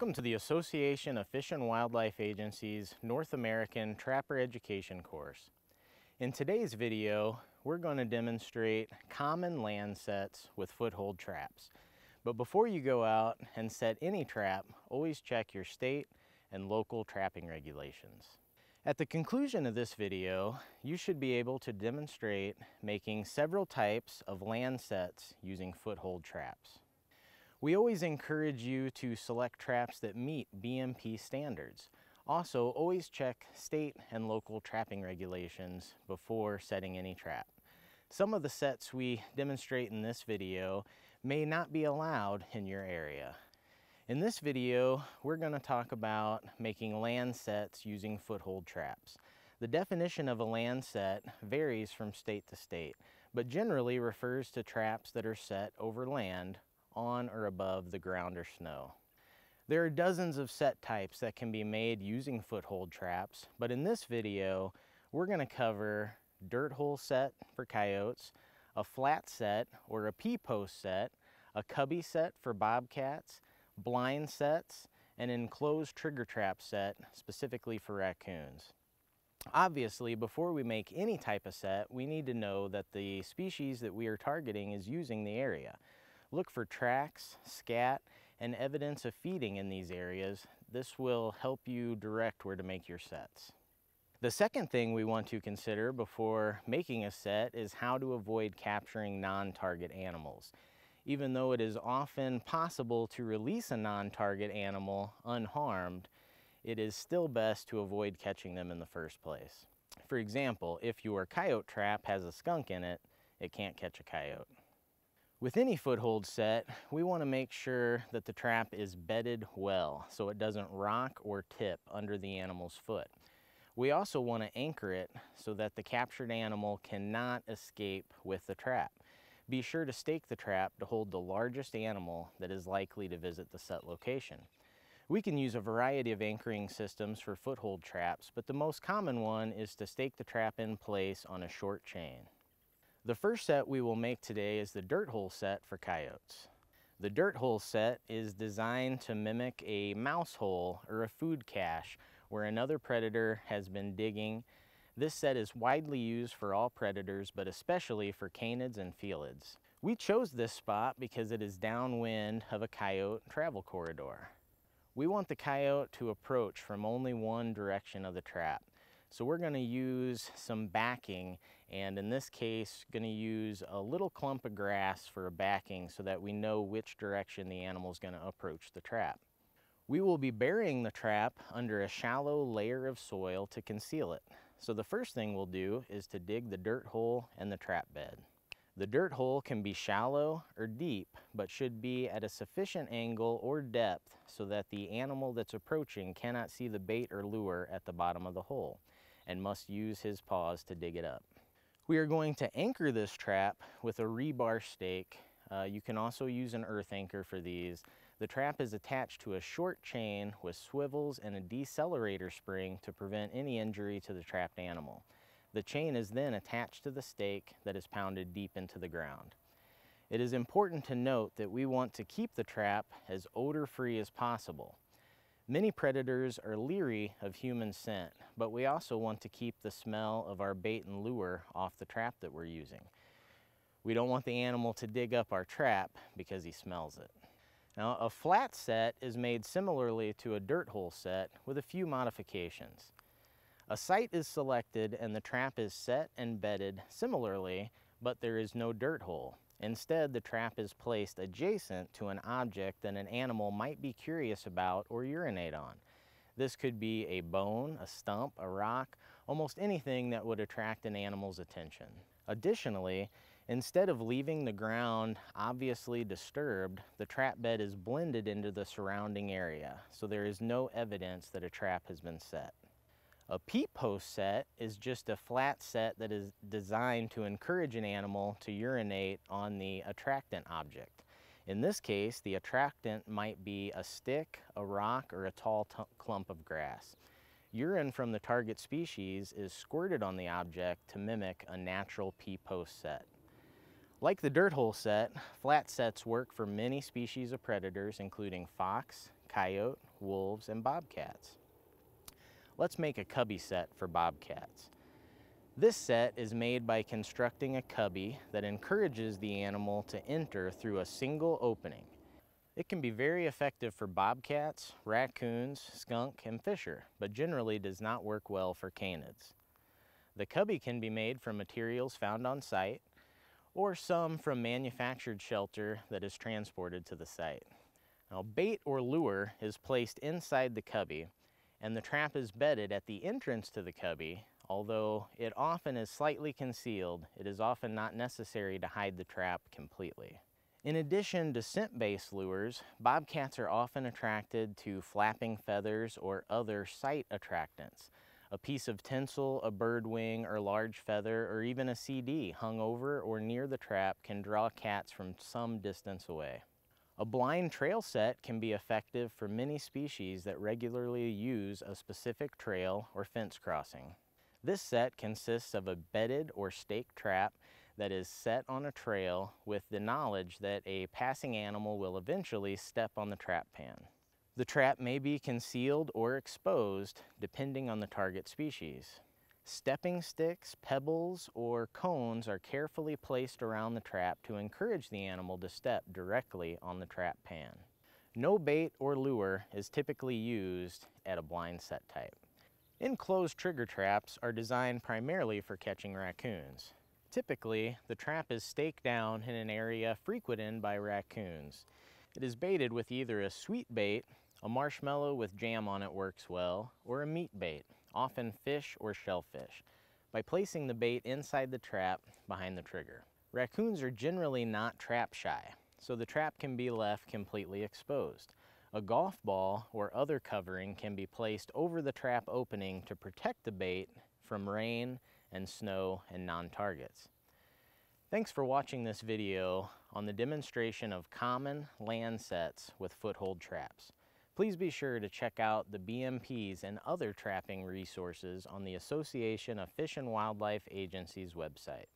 Welcome to the Association of Fish and Wildlife Agencies North American Trapper Education course. In today's video, we're going to demonstrate common land sets with foothold traps. But before you go out and set any trap, always check your state and local trapping regulations. At the conclusion of this video, you should be able to demonstrate making several types of land sets using foothold traps. We always encourage you to select traps that meet BMP standards. Also, always check state and local trapping regulations before setting any trap. Some of the sets we demonstrate in this video may not be allowed in your area. In this video, we're going to talk about making land sets using foothold traps. The definition of a land set varies from state to state, but generally refers to traps that are set over land on or above the ground or snow. There are dozens of set types that can be made using foothold traps, but in this video, we're gonna cover dirt hole set for coyotes, a flat set or a P-post set, a cubby set for bobcats, blind sets, and enclosed trigger trap set specifically for raccoons. Obviously, before we make any type of set, we need to know that the species that we are targeting is using the area. Look for tracks, scat, and evidence of feeding in these areas. This will help you direct where to make your sets. The second thing we want to consider before making a set is how to avoid capturing non-target animals. Even though it is often possible to release a non-target animal unharmed, it is still best to avoid catching them in the first place. For example, if your coyote trap has a skunk in it, it can't catch a coyote. With any foothold set, we want to make sure that the trap is bedded well so it doesn't rock or tip under the animal's foot. We also want to anchor it so that the captured animal cannot escape with the trap. Be sure to stake the trap to hold the largest animal that is likely to visit the set location. We can use a variety of anchoring systems for foothold traps, but the most common one is to stake the trap in place on a short chain. The first set we will make today is the dirt hole set for coyotes. The dirt hole set is designed to mimic a mouse hole or a food cache where another predator has been digging. This set is widely used for all predators, but especially for canids and felids. We chose this spot because it is downwind of a coyote travel corridor. We want the coyote to approach from only one direction of the trap. So we're gonna use some backing and in this case gonna use a little clump of grass for a backing so that we know which direction the animal is gonna approach the trap. We will be burying the trap under a shallow layer of soil to conceal it. So the first thing we'll do is to dig the dirt hole and the trap bed. The dirt hole can be shallow or deep, but should be at a sufficient angle or depth so that the animal that's approaching cannot see the bait or lure at the bottom of the hole and must use his paws to dig it up. We are going to anchor this trap with a rebar stake. Uh, you can also use an earth anchor for these. The trap is attached to a short chain with swivels and a decelerator spring to prevent any injury to the trapped animal. The chain is then attached to the stake that is pounded deep into the ground. It is important to note that we want to keep the trap as odor-free as possible. Many predators are leery of human scent, but we also want to keep the smell of our bait and lure off the trap that we're using. We don't want the animal to dig up our trap because he smells it. Now, a flat set is made similarly to a dirt hole set with a few modifications. A site is selected and the trap is set and bedded similarly, but there is no dirt hole. Instead, the trap is placed adjacent to an object that an animal might be curious about or urinate on. This could be a bone, a stump, a rock, almost anything that would attract an animal's attention. Additionally, instead of leaving the ground obviously disturbed, the trap bed is blended into the surrounding area, so there is no evidence that a trap has been set. A P-post set is just a flat set that is designed to encourage an animal to urinate on the attractant object. In this case, the attractant might be a stick, a rock, or a tall clump of grass. Urine from the target species is squirted on the object to mimic a natural P-post set. Like the dirt hole set, flat sets work for many species of predators including fox, coyote, wolves, and bobcats. Let's make a cubby set for bobcats. This set is made by constructing a cubby that encourages the animal to enter through a single opening. It can be very effective for bobcats, raccoons, skunk, and fisher, but generally does not work well for canids. The cubby can be made from materials found on site, or some from manufactured shelter that is transported to the site. Now bait or lure is placed inside the cubby and the trap is bedded at the entrance to the cubby. Although it often is slightly concealed, it is often not necessary to hide the trap completely. In addition to scent-based lures, bobcats are often attracted to flapping feathers or other sight attractants. A piece of tinsel, a bird wing, or large feather, or even a CD hung over or near the trap can draw cats from some distance away. A blind trail set can be effective for many species that regularly use a specific trail or fence crossing. This set consists of a bedded or stake trap that is set on a trail with the knowledge that a passing animal will eventually step on the trap pan. The trap may be concealed or exposed depending on the target species. Stepping sticks, pebbles, or cones are carefully placed around the trap to encourage the animal to step directly on the trap pan. No bait or lure is typically used at a blind set type. Enclosed trigger traps are designed primarily for catching raccoons. Typically, the trap is staked down in an area frequented by raccoons. It is baited with either a sweet bait, a marshmallow with jam on it works well, or a meat bait, often fish or shellfish, by placing the bait inside the trap behind the trigger. Raccoons are generally not trap shy, so the trap can be left completely exposed. A golf ball or other covering can be placed over the trap opening to protect the bait from rain and snow and non-targets. Thanks for watching this video on the demonstration of common land sets with foothold traps. Please be sure to check out the BMPs and other trapping resources on the Association of Fish and Wildlife Agencies website.